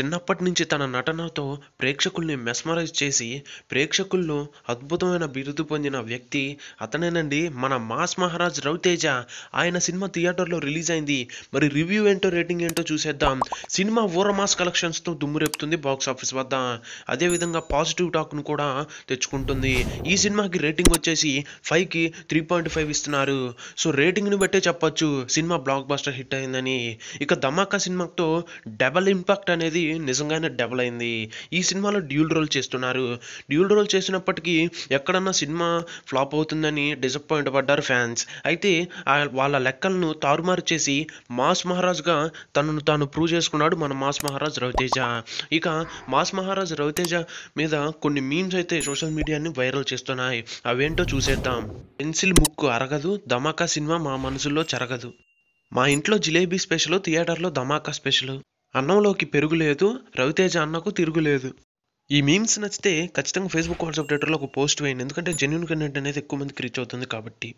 చిన్నప్పటి నుంచి తన నటనతో ప్రేక్షకుల్ని మెస్మరైజ్ చేసి ప్రేక్షకుల్లో అద్భుతమైన బిరుదు పొందిన వ్యక్తి అతనేనండి మన మాస్ మహారాజ్ రవితేజ. ఆయన సినిమా థియేటర్లో రిలీజ్ అయింది. మరి రివ్యూ ఏంటో రేటింగ్ ఏంటో చూసేద్దాం. సినిమా ఊర మాస్ కలెక్షన్స్తో దుమ్ము రేపుతుంది బాక్స్ ఆఫీస్ వద్ద. అదేవిధంగా పాజిటివ్ టాక్ను కూడా తెచ్చుకుంటుంది. ఈ సినిమాకి రేటింగ్ వచ్చేసి ఫైవ్కి త్రీ పాయింట్ ఫైవ్ ఇస్తున్నారు. సో రేటింగ్ని బట్టే చెప్పొచ్చు సినిమా బ్లాక్ బస్టర్ హిట్ అయిందని. ఇక ధమాకా సినిమాతో డబల్ ఇంపాక్ట్ అనేది నిజంగానే డెవలప్ అయింది. ఈ సినిమాలో డ్యూల్ రోల్ చేస్తున్నారు. డ్యూల్ రోల్ చేసినప్పటికీ ఎక్కడన్నా సినిమా ఫ్లాప్ అవుతుందని డిసప్పాయింట్ పడ్డారు ఫ్యాన్స్ అయితే వాళ్ళ లెక్కలను తారుమారు చేసి మాస్ మహారాజ్గా తనను తాను ప్రూవ్ చేసుకున్నాడు మన మాస్ మహారాజ్ రవితేజ. ఇక మాస్ మహారాజ్ రవితేజ మీద కొన్ని మీమ్స్ అయితే సోషల్ మీడియాని వైరల్ చేస్తున్నాయి. అవేంటో చూసేద్దాం. పెన్సిల్ ముక్కు అరగదు ధమాకా సినిమా మా మనసులో చెరగదు. మా ఇంట్లో జిలేబీ స్పెషల్ థియేటర్లో ధమాకా స్పెషల్ అన్నంలోకి పెరుగు లేదు రవితేజ అన్నకు తిరుగులేదు ఈ మీమ్స్ నచ్చితే ఖచ్చితంగా ఫేస్బుక్ వాట్సాప్ ట్విట్టర్లో ఒక పోస్ట్ వేయండి. ఎందుకంటే జెన్యున్ కంటెంట్ అనేది ఎక్కువ మందికి రీచ్ అవుతుంది కాబట్టి.